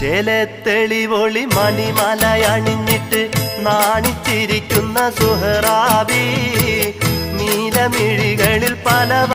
ചെലത്തെളിവൊളി മണിമലയണിഞ്ഞിട്ട് നാണിച്ചിരിക്കുന്ന സുഹറാബി നീലമിഴികളിൽ പല